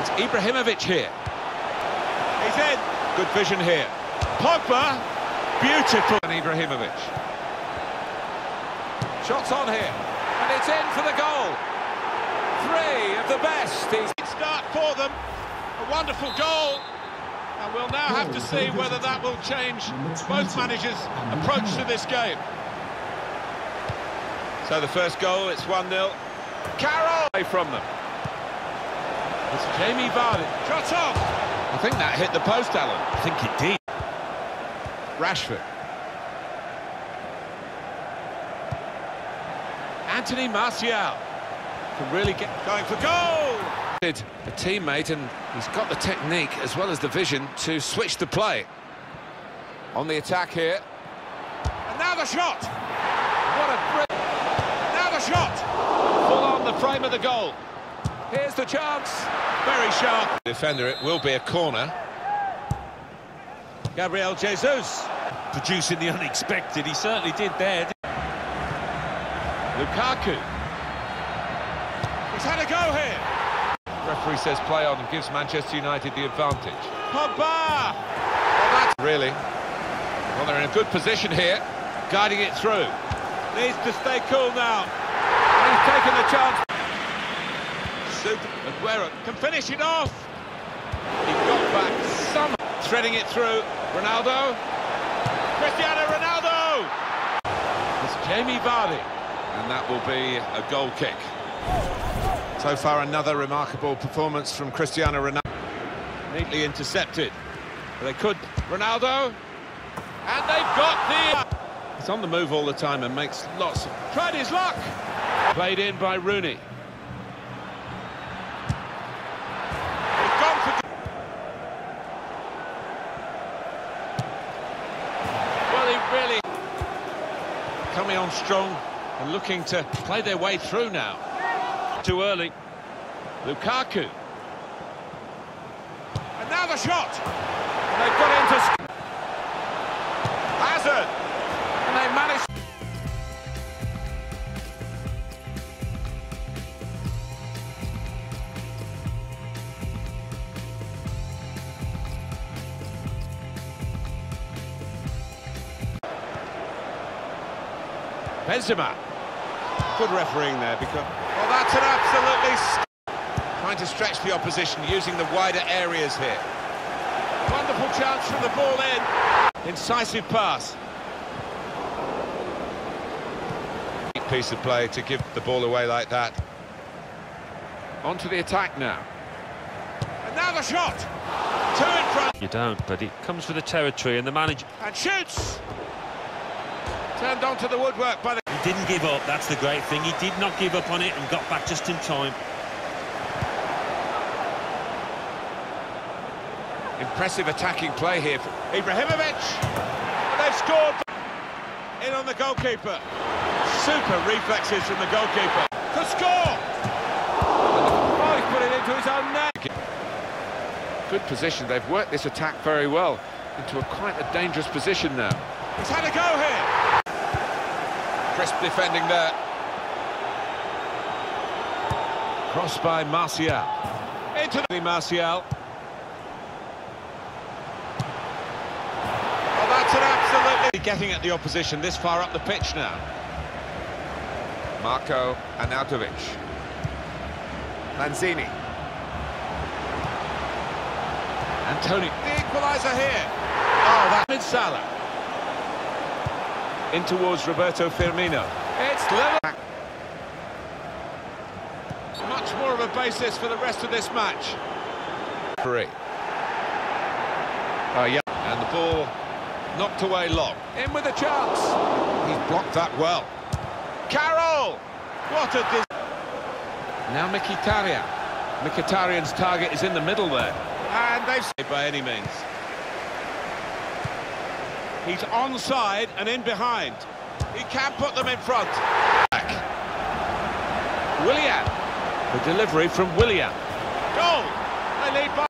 It's Ibrahimovic here. He's in. Good vision here. Pogba. Beautiful. And Ibrahimovic. Shots on here. And it's in for the goal. Three of the best. He's start for them. A wonderful goal. And we'll now have to see whether that will change both managers' approach to this game. So the first goal, it's 1-0. Carroll away from them. It's Jamie Vardy. Shot off. I think that hit the post, Alan. I think it did. Rashford. Anthony Martial can really get going for goal. A teammate, and he's got the technique as well as the vision to switch the play. On the attack here. And now the shot. What a. Now the shot. Full on the frame of the goal. Here's the chance. Very sharp. Defender, it will be a corner. Gabriel Jesus. Producing the unexpected, he certainly did there. Lukaku. He's had a go here. Referee says play on and gives Manchester United the advantage. Pogba! Well, that's really... Well, they're in a good position here, guiding it through. Needs to stay cool now. He's taken the chance. Super. Aguero can finish it off. He got back somehow, threading it through. Ronaldo. Cristiano Ronaldo! It's Jamie Vardy. And that will be a goal kick. So far, another remarkable performance from Cristiano Ronaldo. Neatly intercepted. They could... Ronaldo! And they've got the... He's on the move all the time and makes lots of... Tried his luck! Played in by Rooney. Coming on strong and looking to play their way through now. Too early. Lukaku. And now the shot! And they've got into... Hazard! And they managed... Benzema. Good refereeing there because... Well, that's an absolutely... Trying to stretch the opposition using the wider areas here. Wonderful chance from the ball in. Incisive pass. Piece of play to give the ball away like that. On to the attack now. And now the shot. Two in front. You don't, but it comes with the territory and the manager... And shoots. Turned onto the woodwork by the... He didn't give up, that's the great thing. He did not give up on it and got back just in time. Impressive attacking play here for Ibrahimovic. And they've scored. In on the goalkeeper. Super reflexes from the goalkeeper. To score! Oh, he's put it into his own net. Good position. They've worked this attack very well into a quite a dangerous position now. He's had a go here. Crisp defending there. Cross by Martial. Into the Martial. Well, that's an absolutely getting at the opposition this far up the pitch now. Marco Arnautovic. Lanzini. Antony. The equaliser here. Oh, that's Salah. In towards Roberto Firmino. It's level. Much more of a basis for the rest of this match. Three. Oh, yeah. And the ball knocked away long. In with a chance. He's blocked that well. Carroll! What a dis... Now Mkhitaryan. Mkhitaryan's target is in the middle there. And they've... By any means. He's onside and in behind. He can put them in front. Back. Willian. The delivery from Willian. Goal! They lead by...